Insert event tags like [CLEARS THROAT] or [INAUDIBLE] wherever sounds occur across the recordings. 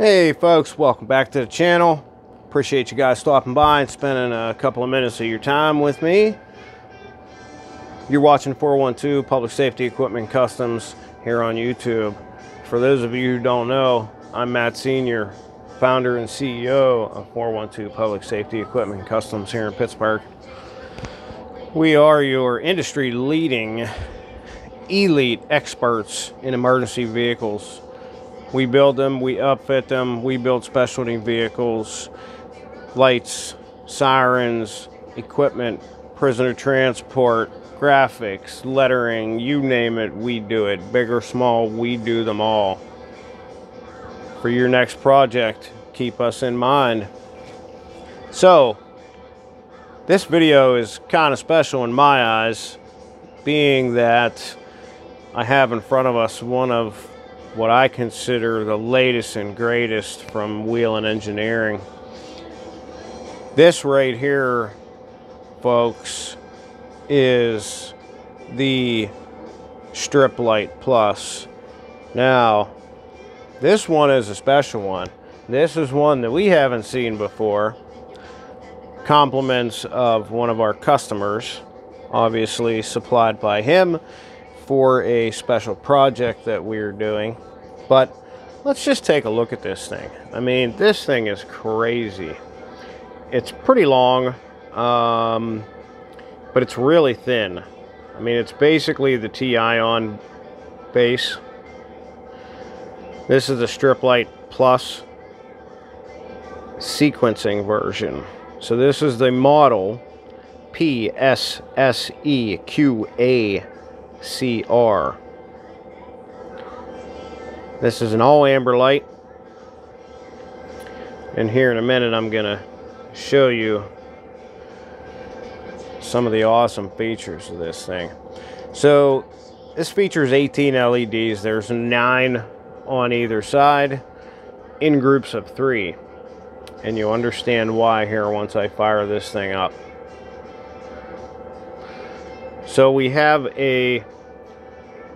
Hey folks, welcome back to the channel. Appreciate you guys stopping by and spending a couple of minutes of your time with me. You're watching 412 Public Safety Equipment Customs here on YouTube. For those of you who don't know, I'm Matt Senior, founder and CEO of 412 Public Safety Equipment Customs here in Pittsburgh. We are your industry leading elite experts in emergency vehicles we build them, we upfit them, we build specialty vehicles, lights, sirens, equipment, prisoner transport, graphics, lettering, you name it, we do it. Big or small, we do them all. For your next project, keep us in mind. So, this video is kind of special in my eyes, being that I have in front of us one of what I consider the latest and greatest from Whelen Engineering. This right here, folks, is the Strip Light Plus. Now, this one is a special one. This is one that we haven't seen before. Compliments of one of our customers, obviously supplied by him for a special project that we're doing. But let's just take a look at this thing. I mean, this thing is crazy. It's pretty long, um, but it's really thin. I mean, it's basically the T-Ion base. This is the Strip Light Plus sequencing version. So this is the model PSSEQA CR. This is an all amber light. And here in a minute I'm going to show you some of the awesome features of this thing. So this features 18 LEDs. There's nine on either side in groups of three. And you'll understand why here once I fire this thing up. So we have a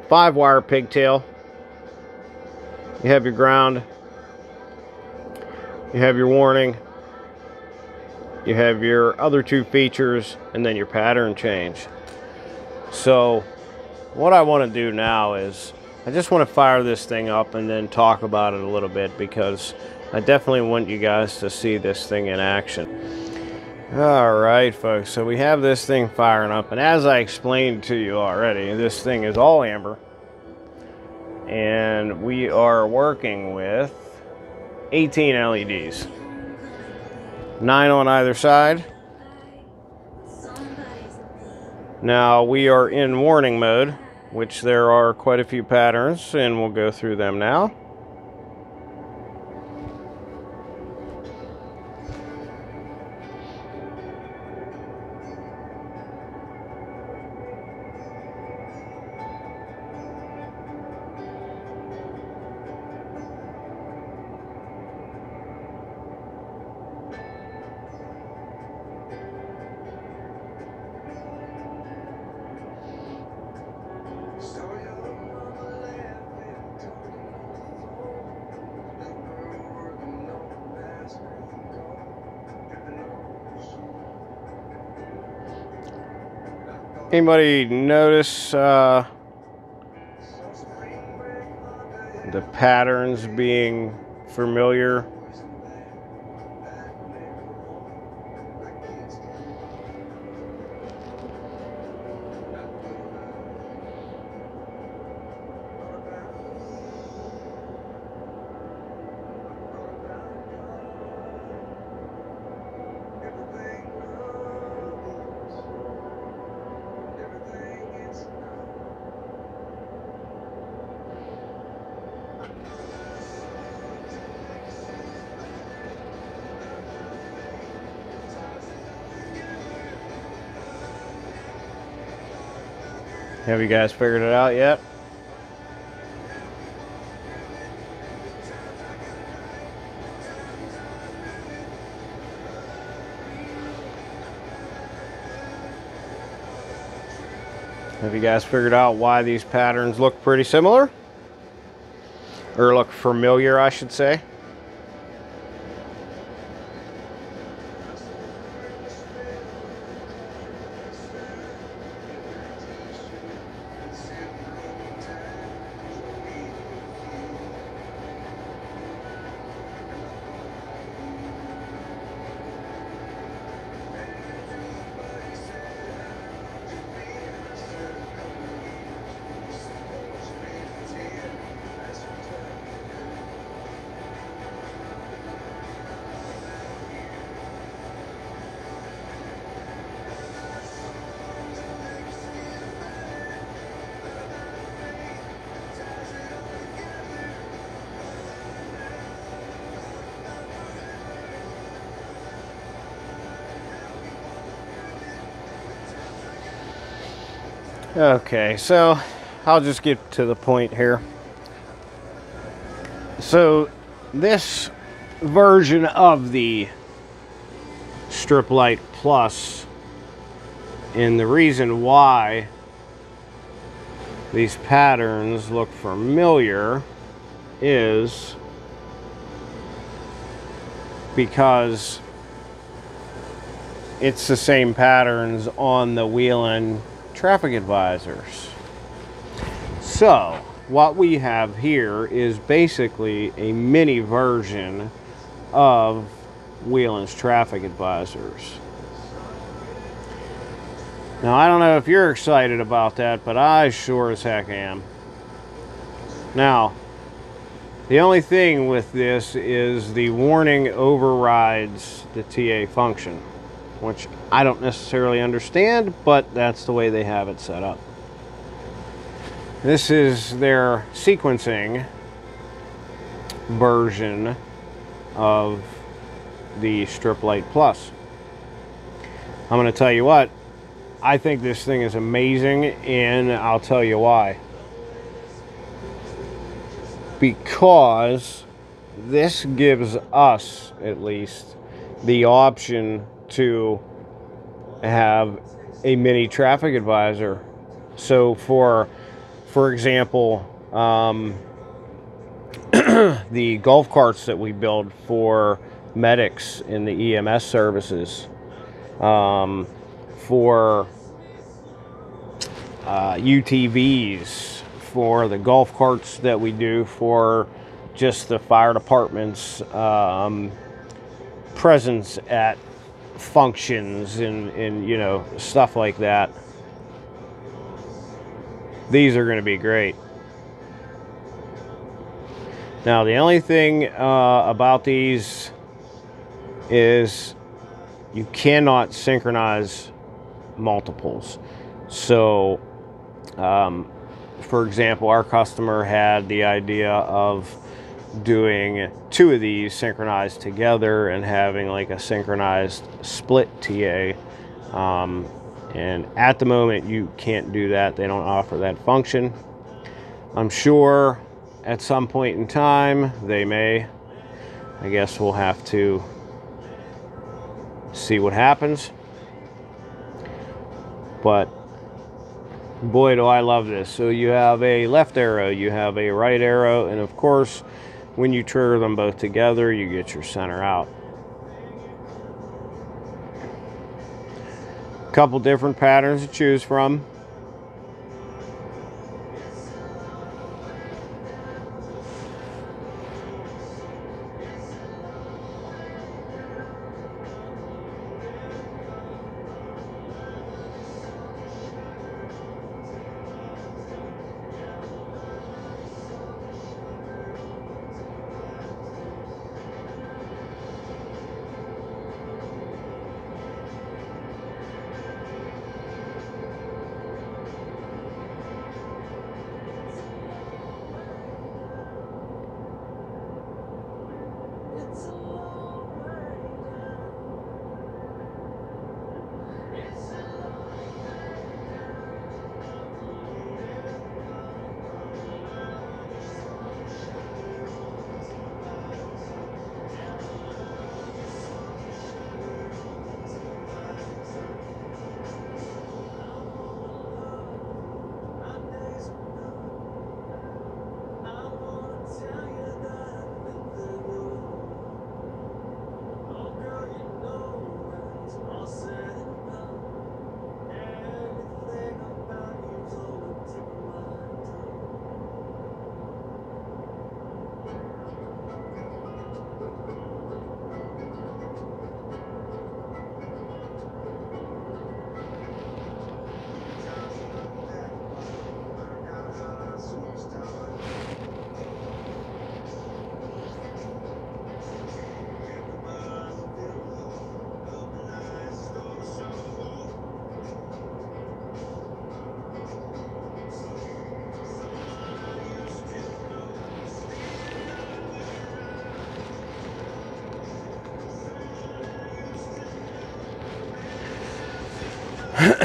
five wire pigtail. You have your ground. You have your warning. You have your other two features and then your pattern change. So what I want to do now is I just want to fire this thing up and then talk about it a little bit because I definitely want you guys to see this thing in action. All right, folks, so we have this thing firing up, and as I explained to you already, this thing is all amber, and we are working with 18 LEDs, nine on either side. Now we are in warning mode, which there are quite a few patterns, and we'll go through them now. Anybody notice uh, the patterns being familiar? Have you guys figured it out yet? Have you guys figured out why these patterns look pretty similar? Or look familiar, I should say. Okay, so I'll just get to the point here. So this version of the Strip Light Plus and the reason why these patterns look familiar is because it's the same patterns on the Whelen traffic advisors. So, what we have here is basically a mini version of Whelen's traffic advisors. Now, I don't know if you're excited about that, but I sure as heck am. Now, the only thing with this is the warning overrides the TA function, which I don't necessarily understand, but that's the way they have it set up. This is their sequencing version of the Strip Light Plus. I'm going to tell you what, I think this thing is amazing, and I'll tell you why. Because this gives us, at least, the option to have a mini traffic advisor. So, for for example, um, [CLEARS THROAT] the golf carts that we build for medics in the EMS services, um, for uh, UTVs, for the golf carts that we do for just the fire department's um, presence at functions and, and you know stuff like that. These are going to be great. Now the only thing uh, about these is you cannot synchronize multiples. So, um, for example, our customer had the idea of doing two of these synchronized together and having like a synchronized split TA. Um, and at the moment, you can't do that. They don't offer that function. I'm sure at some point in time they may. I guess we'll have to see what happens. But boy, do I love this. So you have a left arrow, you have a right arrow, and of course, when you trigger them both together, you get your center out. A Couple different patterns to choose from.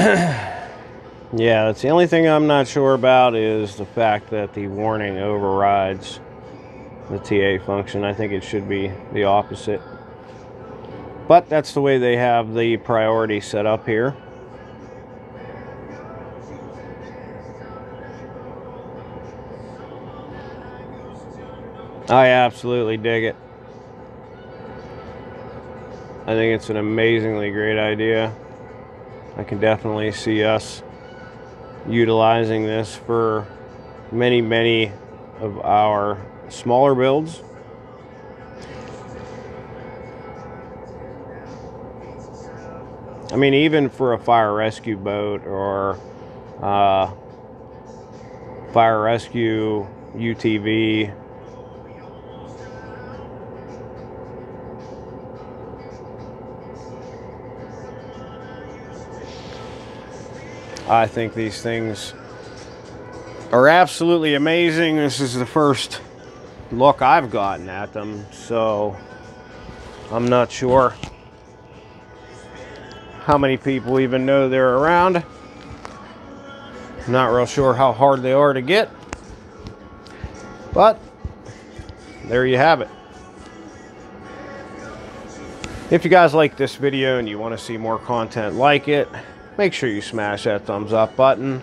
[CLEARS THROAT] yeah, that's the only thing I'm not sure about is the fact that the warning overrides the TA function. I think it should be the opposite. But that's the way they have the priority set up here. I absolutely dig it. I think it's an amazingly great idea. I can definitely see us utilizing this for many, many of our smaller builds. I mean, even for a fire rescue boat or uh, fire rescue UTV I think these things are absolutely amazing. This is the first look I've gotten at them, so I'm not sure how many people even know they're around. Not real sure how hard they are to get, but there you have it. If you guys like this video and you want to see more content like it, make sure you smash that thumbs up button.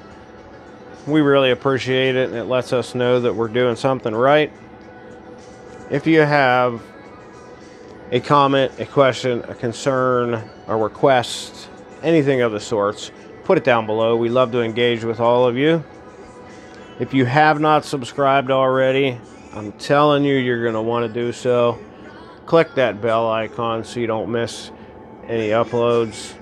We really appreciate it and it lets us know that we're doing something right. If you have a comment, a question, a concern, a request, anything of the sorts, put it down below. We love to engage with all of you. If you have not subscribed already, I'm telling you, you're going to want to do so. Click that bell icon so you don't miss any uploads.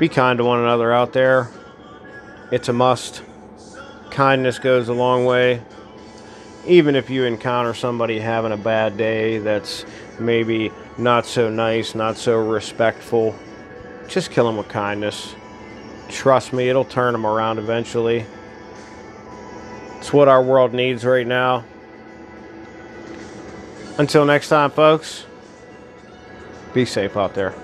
Be kind to one another out there. It's a must. Kindness goes a long way. Even if you encounter somebody having a bad day that's maybe not so nice, not so respectful, just kill them with kindness. Trust me, it'll turn them around eventually. It's what our world needs right now. Until next time, folks, be safe out there.